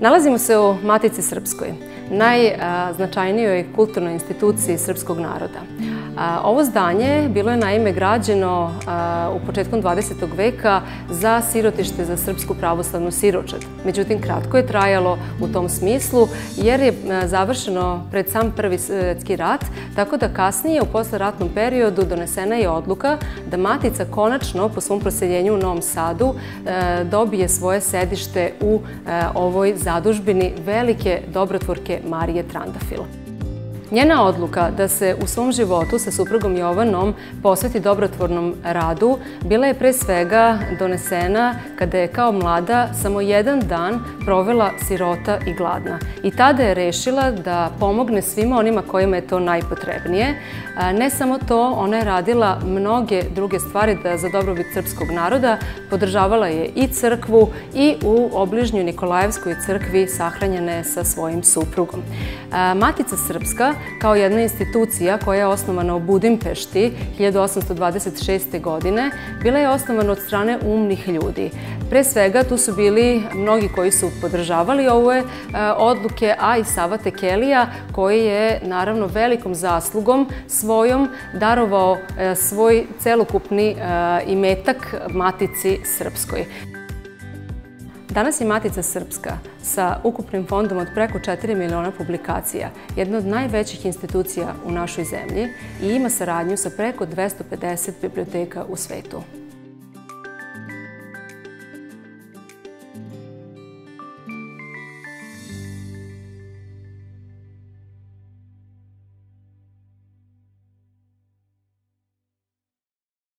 Nalazimo se u Matici Srpskoj, najznačajnijoj kulturnoj instituciji srpskog naroda. Ovo zdanje bilo je naime građeno u početkom 20. veka za sirotište za Srpsku pravoslavnu siročad. Međutim, kratko je trajalo u tom smislu jer je završeno pred sam Prvi svjetski rat, tako da kasnije u posleratnom periodu donesena je odluka da Matica konačno po svom proseljenju u Novom Sadu dobije svoje sedište u ovoj zadužbini velike dobrotvorke Marije Trandafila. Njena odluka da se u svom životu sa suprugom Jovanom posveti dobrotvornom radu bila je pre svega donesena kada je kao mlada samo jedan dan provela sirota i gladna. I tada je rešila da pomogne svima onima kojima je to najpotrebnije. Ne samo to, ona je radila mnoge druge stvari da za dobrobit srpskog naroda podržavala je i crkvu i u obližnjoj Nikolajevskoj crkvi sahranjena je sa svojim suprugom. Matica Srpska kao jedna institucija koja je osnovana u Budimpešti 1826. godine, bila je osnovana od strane umnih ljudi. Pre svega tu su bili mnogi koji su podržavali ove e, odluke, a i Sava Tekelija koji je naravno velikom zaslugom svojom darovao e, svoj celokupni e, imetak Matici Srpskoj. Danas je Matica Srpska sa ukupnim fondom od preko 4 miliona publikacija, jedna od najvećih institucija u našoj zemlji i ima saradnju sa preko 250 biblioteka u svetu.